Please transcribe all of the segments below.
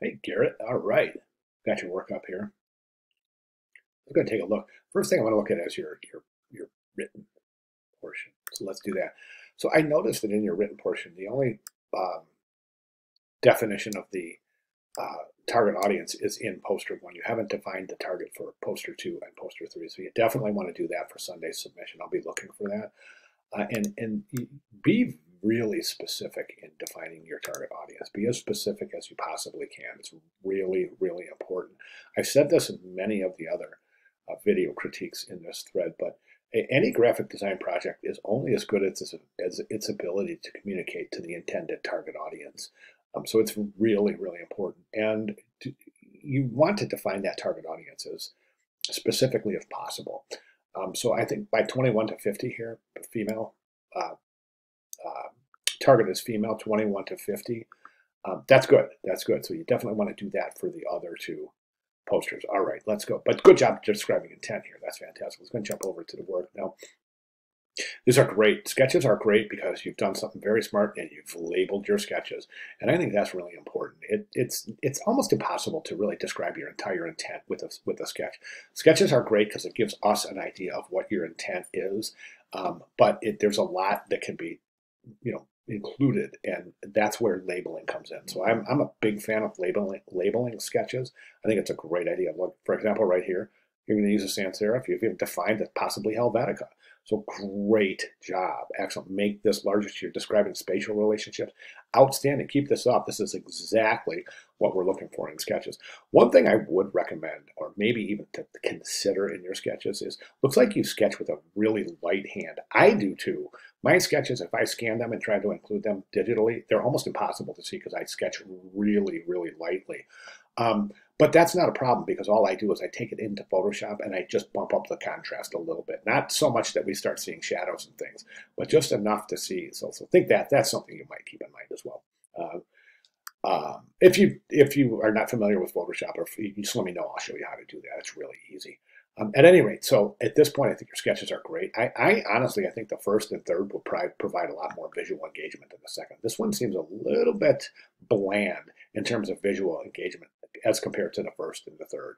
Hey, Garrett. All right. Got your work up here. I'm going to take a look. First thing I want to look at is your, your, your written portion. So let's do that. So I noticed that in your written portion, the only um, definition of the uh, target audience is in poster one. You haven't defined the target for poster two and poster three. So you definitely want to do that for Sunday's submission. I'll be looking for that. Uh, and, and be really specific in defining your target audience. Be as specific as you possibly can. It's really, really important. I've said this in many of the other uh, video critiques in this thread, but any graphic design project is only as good as, as its ability to communicate to the intended target audience. Um, so it's really, really important. And to, you want to define that target audience as specifically as possible. Um, so I think by 21 to 50 here, female, uh, target is female, 21 to 50. Um, that's good. That's good. So you definitely want to do that for the other two posters. All right, let's go. But good job describing intent here. That's fantastic. Let's go and jump over to the work now. These are great. Sketches are great because you've done something very smart and you've labeled your sketches. And I think that's really important. It, it's it's almost impossible to really describe your entire intent with a, with a sketch. Sketches are great because it gives us an idea of what your intent is. Um, but it, there's a lot that can be, you know, included, and that's where labeling comes in. So I'm, I'm a big fan of labeling labeling sketches. I think it's a great idea. Look, for example, right here, you're going to use a sans serif. You've defined it possibly Helvetica. So great job. Excellent. Make this larger. You're describing spatial relationships. Outstanding. Keep this up. This is exactly what we're looking for in sketches. One thing I would recommend, or maybe even to consider in your sketches, is looks like you sketch with a really light hand. I do too. My sketches, if I scan them and try to include them digitally, they're almost impossible to see because I sketch really, really lightly. Um, but that's not a problem because all I do is I take it into Photoshop and I just bump up the contrast a little bit. Not so much that we start seeing shadows and things, but just enough to see. So, so think that that's something you might keep in mind as well. Uh, um, if you if you are not familiar with Photoshop, or you just let me know, I'll show you how to do that. It's really easy. Um, at any rate, so at this point, I think your sketches are great. I, I honestly, I think the first and third will provide a lot more visual engagement than the second. This one seems a little bit bland in terms of visual engagement as compared to the first and the third.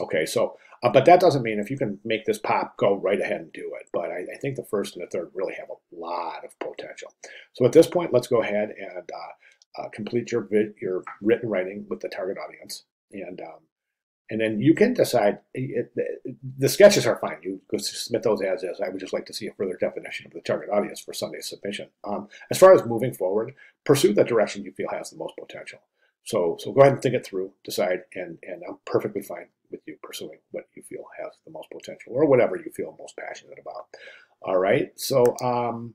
Okay, so, uh, but that doesn't mean if you can make this pop, go right ahead and do it. But I, I, think the first and the third really have a lot of potential. So at this point, let's go ahead and uh, uh, complete your your written writing with the target audience, and um, and then you can decide. It, it, the sketches are fine. You go submit those as is. I would just like to see a further definition of the target audience for Sunday's submission. Um, as far as moving forward, pursue the direction you feel has the most potential. So, so go ahead and think it through, decide, and, and I'm perfectly fine with you pursuing what you feel has the most potential or whatever you feel most passionate about. All right. So, um,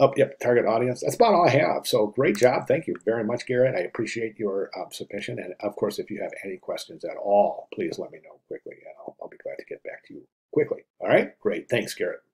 oh, yep, target audience. That's about all I have. So great job. Thank you very much, Garrett. I appreciate your um, submission. And of course, if you have any questions at all, please let me know quickly and I'll, I'll be glad to get back to you quickly. All right. Great. Thanks, Garrett.